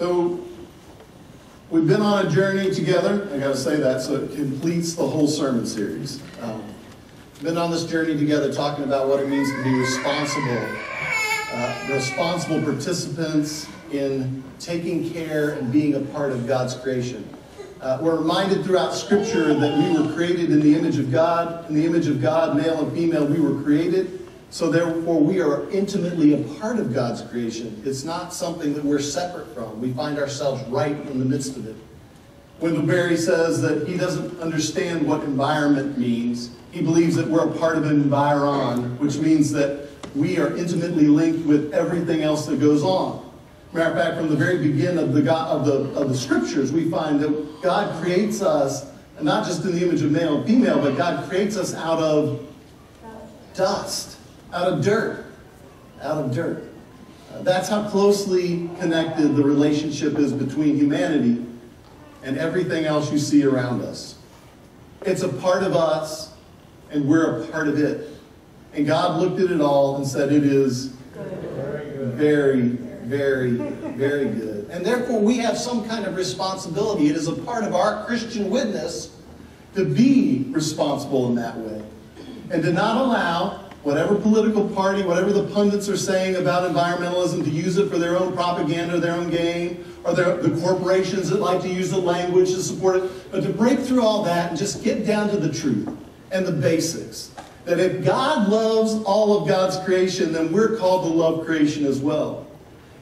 So we've been on a journey together. I got to say that so it completes the whole sermon series. Um, been on this journey together talking about what it means to be responsible, uh, responsible participants in taking care and being a part of God's creation. Uh, we're reminded throughout Scripture that we were created in the image of God. In the image of God, male and female, we were created. So therefore, we are intimately a part of God's creation. It's not something that we're separate from. We find ourselves right in the midst of it. Wendell says that he doesn't understand what environment means. He believes that we're a part of an environ, which means that we are intimately linked with everything else that goes on. Matter of fact, from the very beginning of the, God, of the, of the scriptures, we find that God creates us, not just in the image of male and female, but God creates us out of dust out of dirt. Out of dirt. Uh, that's how closely connected the relationship is between humanity and everything else you see around us. It's a part of us, and we're a part of it. And God looked at it all and said, It is very, very, very good. And therefore, we have some kind of responsibility. It is a part of our Christian witness to be responsible in that way and to not allow whatever political party, whatever the pundits are saying about environmentalism, to use it for their own propaganda, their own gain, or the corporations that like to use the language to support it, but to break through all that and just get down to the truth and the basics. That if God loves all of God's creation, then we're called to love creation as well.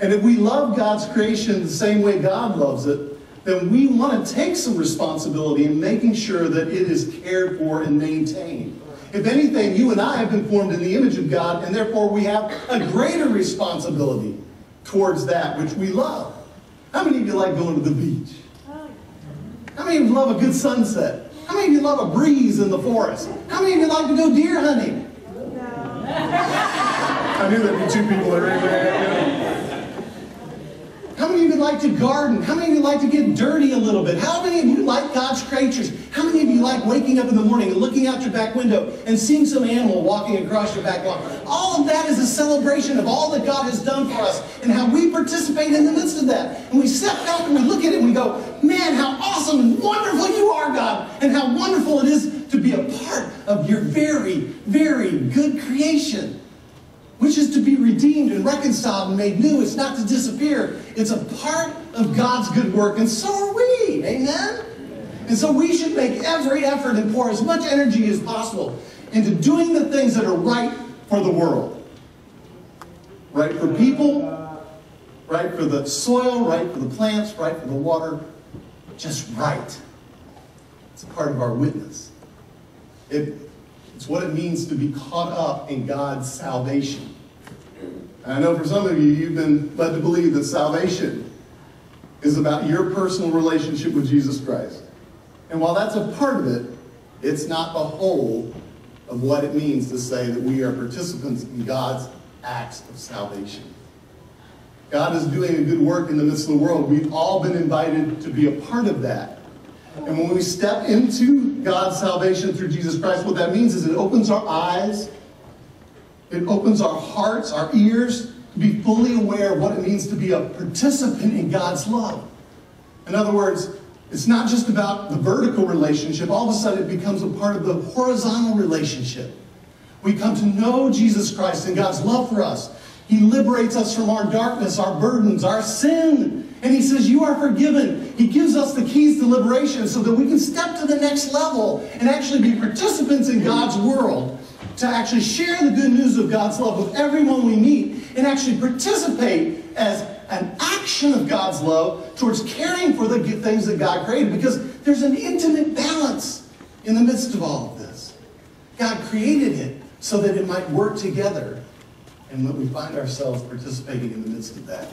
And if we love God's creation the same way God loves it, then we want to take some responsibility in making sure that it is cared for and maintained. If anything, you and I have been formed in the image of God, and therefore we have a greater responsibility towards that which we love. How many of you like going to the beach? How many of you love a good sunset? How many of you love a breeze in the forest? How many of you like to go deer hunting? I knew there'd be two people that raised how many of you like to garden? How many of you like to get dirty a little bit? How many of you like God's creatures? How many of you like waking up in the morning and looking out your back window and seeing some animal walking across your back lawn? All of that is a celebration of all that God has done for us and how we participate in the midst of that. And we step back and we look at it and we go, man, how awesome and wonderful you are, God, and how wonderful it is to be a part of your very, very good creation which is to be redeemed and reconciled and made new. It's not to disappear. It's a part of God's good work, and so are we. Amen? And so we should make every effort and pour as much energy as possible into doing the things that are right for the world. Right for people, right for the soil, right for the plants, right for the water. Just right. It's a part of our witness. It, it's what it means to be caught up in God's salvation. And I know for some of you, you've been led to believe that salvation is about your personal relationship with Jesus Christ. And while that's a part of it, it's not the whole of what it means to say that we are participants in God's acts of salvation. God is doing a good work in the midst of the world. We've all been invited to be a part of that. And when we step into God's salvation through Jesus Christ, what that means is it opens our eyes, it opens our hearts, our ears, to be fully aware of what it means to be a participant in God's love. In other words, it's not just about the vertical relationship. All of a sudden, it becomes a part of the horizontal relationship. We come to know Jesus Christ and God's love for us. He liberates us from our darkness, our burdens, our sin. And he says, You are forgiven. He gives us the keys to liberation so that we can step to the next level and actually be participants in God's world, to actually share the good news of God's love with everyone we meet, and actually participate as an action of God's love towards caring for the good things that God created. Because there's an intimate balance in the midst of all of this. God created it so that it might work together, and that we find ourselves participating in the midst of that.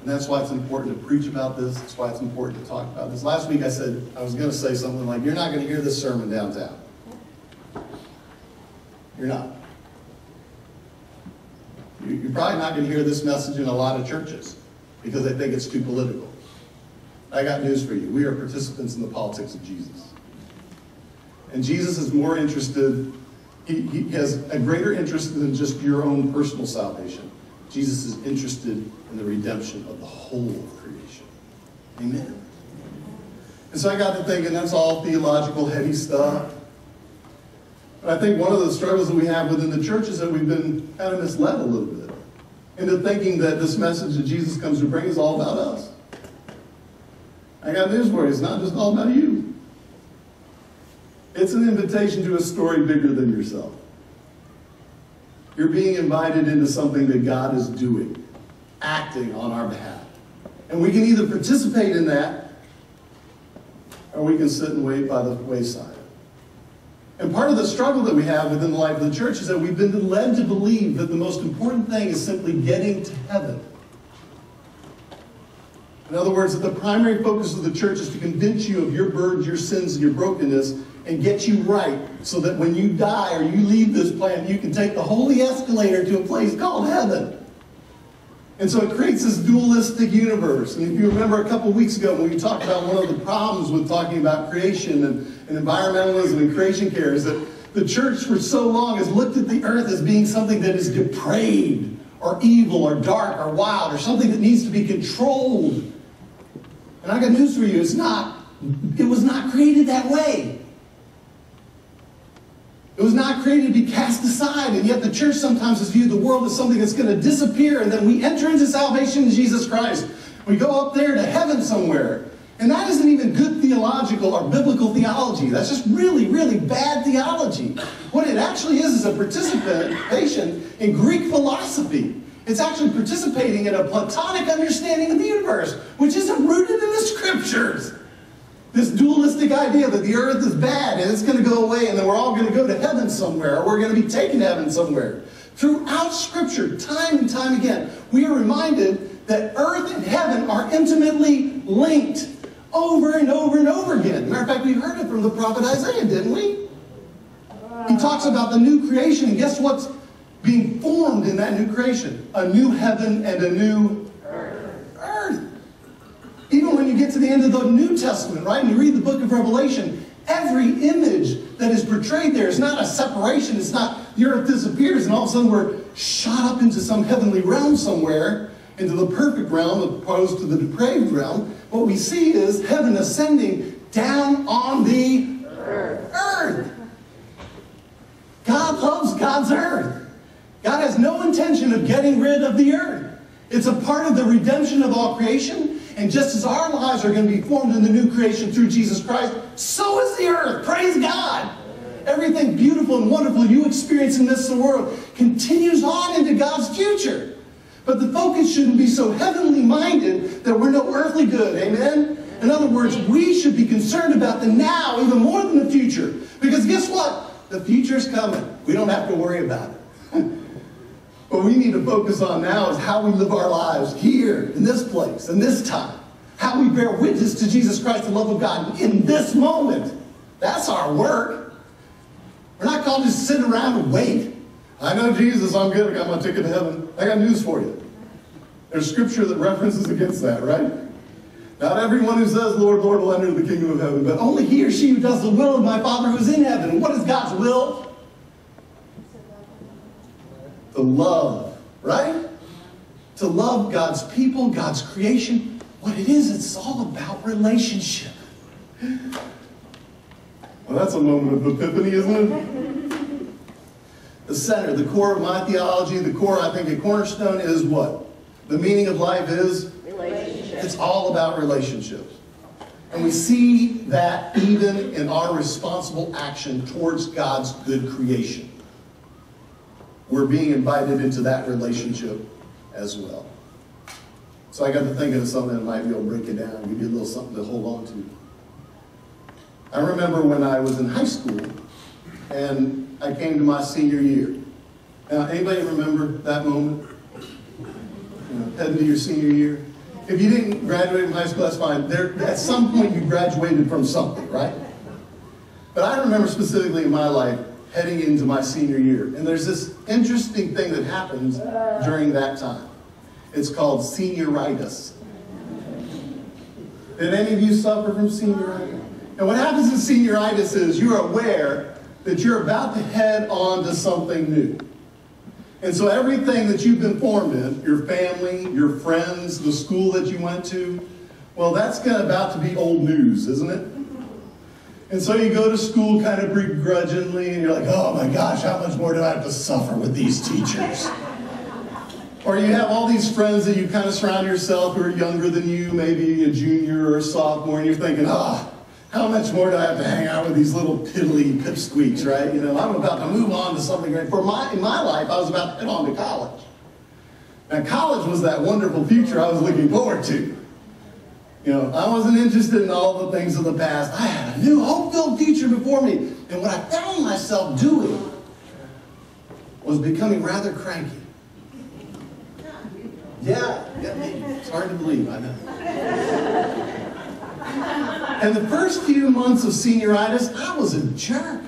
And that's why it's important to preach about this. That's why it's important to talk about this. Last week I said I was going to say something like, You're not going to hear this sermon downtown. You're not. You're probably not going to hear this message in a lot of churches because they think it's too political. I got news for you. We are participants in the politics of Jesus. And Jesus is more interested, he, he has a greater interest than just your own personal salvation. Jesus is interested in the redemption of the whole of creation. Amen. And so I got to thinking that's all theological, heavy stuff. But I think one of the struggles that we have within the church is that we've been kind of misled a little bit into thinking that this message that Jesus comes to bring is all about us. I got news for you. It's not just all about you. It's an invitation to a story bigger than yourself. You're being invited into something that God is doing, acting on our behalf. And we can either participate in that or we can sit and wait by the wayside. And part of the struggle that we have within the life of the church is that we've been led to believe that the most important thing is simply getting to heaven. In other words, that the primary focus of the church is to convince you of your burdens, your sins, and your brokenness, and get you right so that when you die or you leave this planet, you can take the holy escalator to a place called heaven. And so it creates this dualistic universe. And if you remember a couple weeks ago when we talked about one of the problems with talking about creation and, and environmentalism and creation care is that the church for so long has looked at the earth as being something that is depraved or evil or dark or wild or something that needs to be controlled. And I got news for you, it's not. It was not created that way. It was not created to be cast aside, and yet the church sometimes has viewed the world as something that's going to disappear, and then we enter into salvation in Jesus Christ. We go up there to heaven somewhere. And that isn't even good theological or biblical theology. That's just really, really bad theology. What it actually is is a participation in Greek philosophy. It's actually participating in a Platonic understanding of the universe, which isn't rooted in the scriptures. This dualistic idea that the earth is bad and it's going to go away and then we're all going to go to heaven somewhere or we're going to be taken to heaven somewhere. Throughout Scripture, time and time again, we are reminded that earth and heaven are intimately linked over and over and over again. Matter of fact, we heard it from the prophet Isaiah, didn't we? He talks about the new creation, and guess what's being formed in that new creation? A new heaven and a new even when you get to the end of the New Testament, right, and you read the book of Revelation, every image that is portrayed there is not a separation. It's not the earth disappears and all of a sudden we're shot up into some heavenly realm somewhere, into the perfect realm opposed to the depraved realm. What we see is heaven ascending down on the earth. earth. God loves God's earth. God has no intention of getting rid of the earth. It's a part of the redemption of all creation. And just as our lives are going to be formed in the new creation through Jesus Christ, so is the earth. Praise God. Everything beautiful and wonderful you experience in this world continues on into God's future. But the focus shouldn't be so heavenly minded that we're no earthly good. Amen? In other words, we should be concerned about the now even more than the future. Because guess what? The future's coming. We don't have to worry about it. What we need to focus on now is how we live our lives here, in this place, in this time. How we bear witness to Jesus Christ, the love of God, in this moment. That's our work. We're not called to sit around and wait. I know Jesus, I'm good, I got my ticket to heaven. I got news for you. There's scripture that references against that, right? Not everyone who says, Lord, Lord, will enter the kingdom of heaven, but only he or she who does the will of my Father who is in heaven. What is God's will? To love, right? To love God's people, God's creation. What it is, it's all about relationship. Well, that's a moment of epiphany, isn't it? The center, the core of my theology, the core, I think, a cornerstone is what? The meaning of life is? Relationship. It's all about relationships. And we see that even in our responsible action towards God's good creation we're being invited into that relationship as well. So I got to thinking of something that might be able to break it down, give you a little something to hold on to. I remember when I was in high school and I came to my senior year. Now, anybody remember that moment? You know, heading to your senior year? If you didn't graduate from high school, that's fine. There, at some point, you graduated from something, right? But I remember specifically in my life, heading into my senior year. And there's this interesting thing that happens during that time. It's called senioritis. Did any of you suffer from senioritis? And what happens in senioritis is you're aware that you're about to head on to something new. And so everything that you've been formed in, your family, your friends, the school that you went to, well, that's kind of about to be old news, isn't it? And so you go to school kind of begrudgingly, and you're like, oh my gosh, how much more do I have to suffer with these teachers? Or you have all these friends that you kind of surround yourself who are younger than you, maybe a junior or a sophomore, and you're thinking, ah, oh, how much more do I have to hang out with these little piddly pipsqueaks, right? You know, I'm about to move on to something great. For my, in my life, I was about to head on to college. Now, college was that wonderful future I was looking forward to. You know, I wasn't interested in all the things of the past. I had a new hope-filled future before me. And what I found myself doing was becoming rather cranky. Yeah, yeah it's hard to believe, I know. And the first few months of senioritis, I was a jerk.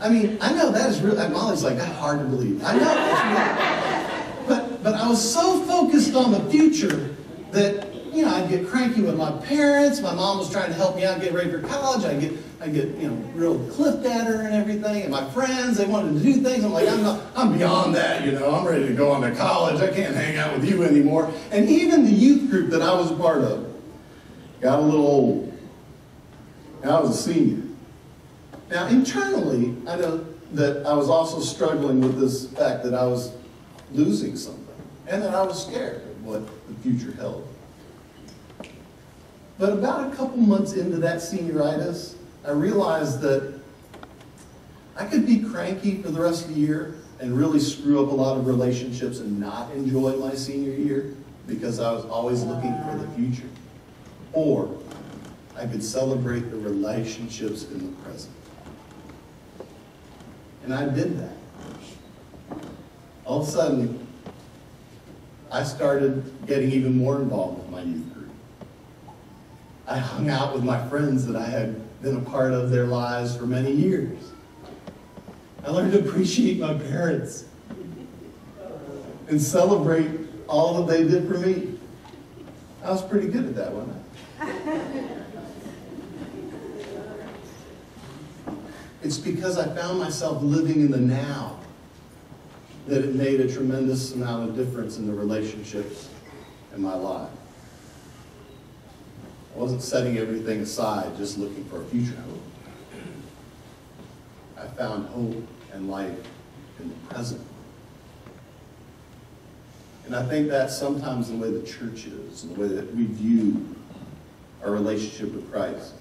I mean, I know that is really, Molly's like, that's hard to believe. I know. But, but I was so focused on the future that you know, I'd get cranky with my parents. My mom was trying to help me out get ready for college. I'd get, I'd get, you know, real clipped at her and everything. And my friends, they wanted to do things. I'm like, I'm not, I'm beyond that, you know. I'm ready to go on to college. I can't hang out with you anymore. And even the youth group that I was a part of got a little old. I was a senior. Now, internally, I know that I was also struggling with this fact that I was losing something and that I was scared of what the future held. But about a couple months into that senioritis, I realized that I could be cranky for the rest of the year and really screw up a lot of relationships and not enjoy my senior year because I was always looking for the future. Or I could celebrate the relationships in the present. And I did that. All of a sudden, I started getting even more involved with my youth I hung out with my friends that I had been a part of their lives for many years. I learned to appreciate my parents and celebrate all that they did for me. I was pretty good at that, wasn't I? It's because I found myself living in the now that it made a tremendous amount of difference in the relationships in my life. I wasn't setting everything aside just looking for a future hope. I found hope and life in the present. And I think that's sometimes the way the church is, and the way that we view our relationship with Christ.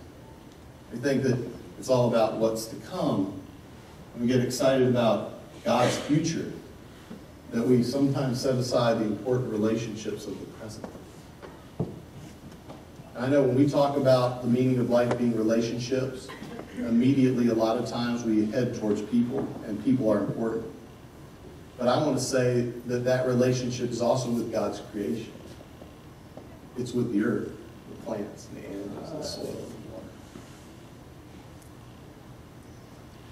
We think that it's all about what's to come, and we get excited about God's future, that we sometimes set aside the important relationships of the present. I know when we talk about the meaning of life being relationships, immediately a lot of times we head towards people, and people are important. But I want to say that that relationship is also with God's creation. It's with the earth, the plants, and the animals, and the soil, and the water.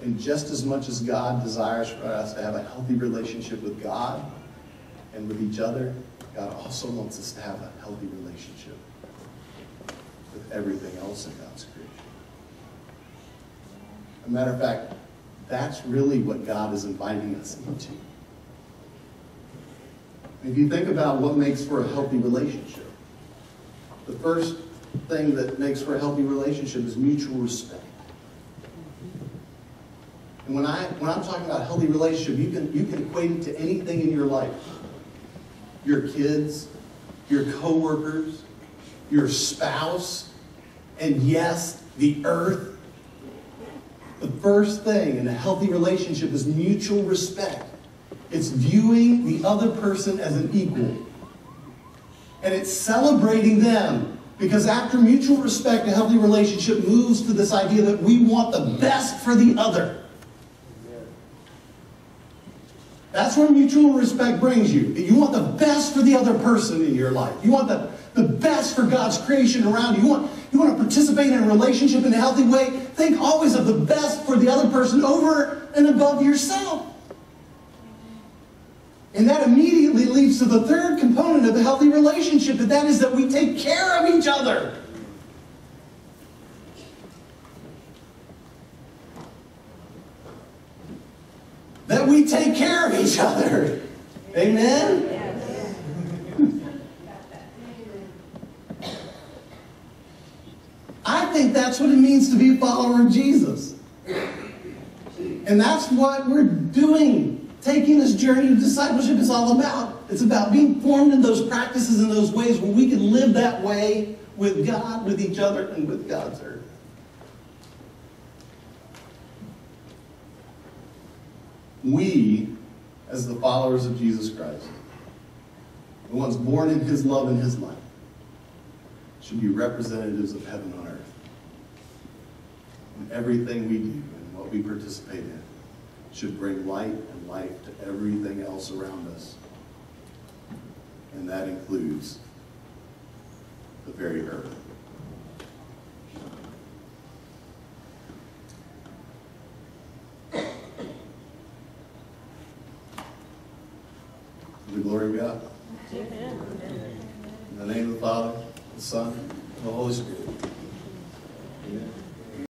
And just as much as God desires for us to have a healthy relationship with God and with each other, God also wants us to have a healthy relationship everything else in God's creation. A matter of fact, that's really what God is inviting us into. If you think about what makes for a healthy relationship, the first thing that makes for a healthy relationship is mutual respect. And when I when I'm talking about healthy relationship, you can you can equate it to anything in your life. Your kids, your coworkers, your spouse, and yes, the earth. The first thing in a healthy relationship is mutual respect. It's viewing the other person as an equal. And it's celebrating them. Because after mutual respect, a healthy relationship moves to this idea that we want the best for the other. That's where mutual respect brings you. You want the best for the other person in your life. You want the, the best for God's creation around you. You want, you want to participate in a relationship in a healthy way. Think always of the best for the other person over and above yourself. And that immediately leads to the third component of a healthy relationship, and that is that we take care of each other. That we take care of each other. Amen? I think that's what it means to be a follower of Jesus. And that's what we're doing. Taking this journey of discipleship is all about. It's about being formed in those practices and those ways where we can live that way with God, with each other, and with God's earth. We, as the followers of Jesus Christ, the ones born in his love and his light, should be representatives of heaven on earth. And everything we do and what we participate in should bring light and life to everything else around us. And that includes the very earth. The glory of God.